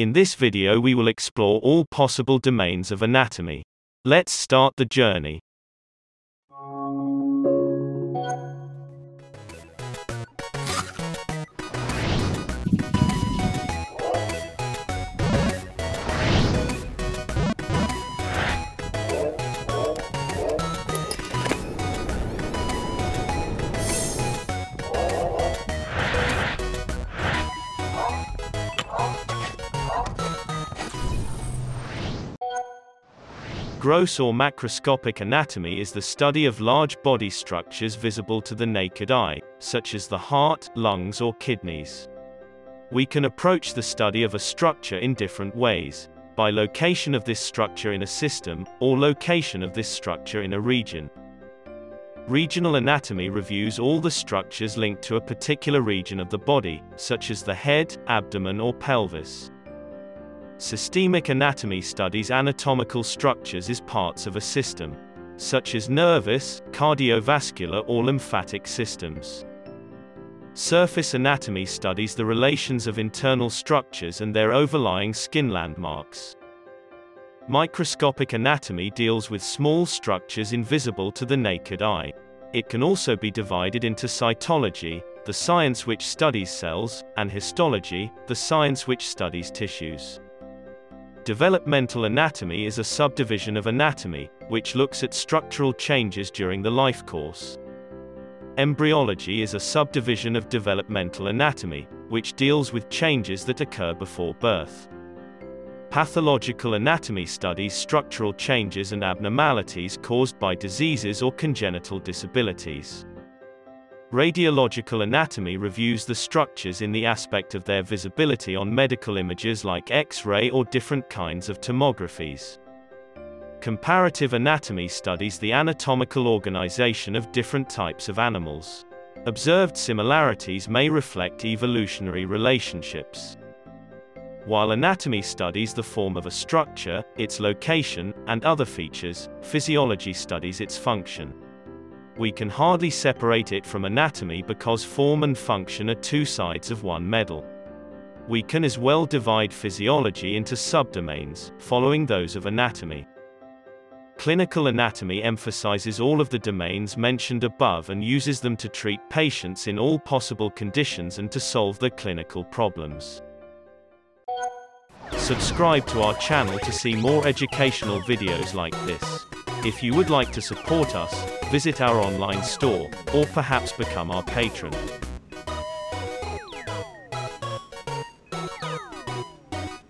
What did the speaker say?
In this video we will explore all possible domains of anatomy. Let's start the journey. Gross or macroscopic anatomy is the study of large body structures visible to the naked eye, such as the heart, lungs or kidneys. We can approach the study of a structure in different ways, by location of this structure in a system, or location of this structure in a region. Regional anatomy reviews all the structures linked to a particular region of the body, such as the head, abdomen or pelvis. Systemic anatomy studies anatomical structures as parts of a system, such as nervous, cardiovascular or lymphatic systems. Surface anatomy studies the relations of internal structures and their overlying skin landmarks. Microscopic anatomy deals with small structures invisible to the naked eye. It can also be divided into cytology, the science which studies cells, and histology, the science which studies tissues. Developmental anatomy is a subdivision of anatomy, which looks at structural changes during the life course. Embryology is a subdivision of developmental anatomy, which deals with changes that occur before birth. Pathological anatomy studies structural changes and abnormalities caused by diseases or congenital disabilities. Radiological anatomy reviews the structures in the aspect of their visibility on medical images like X-ray or different kinds of tomographies. Comparative anatomy studies the anatomical organization of different types of animals. Observed similarities may reflect evolutionary relationships. While anatomy studies the form of a structure, its location, and other features, physiology studies its function we can hardly separate it from anatomy because form and function are two sides of one medal. We can as well divide physiology into subdomains, following those of anatomy. Clinical anatomy emphasizes all of the domains mentioned above and uses them to treat patients in all possible conditions and to solve their clinical problems. Subscribe to our channel to see more educational videos like this. If you would like to support us, visit our online store, or perhaps become our patron.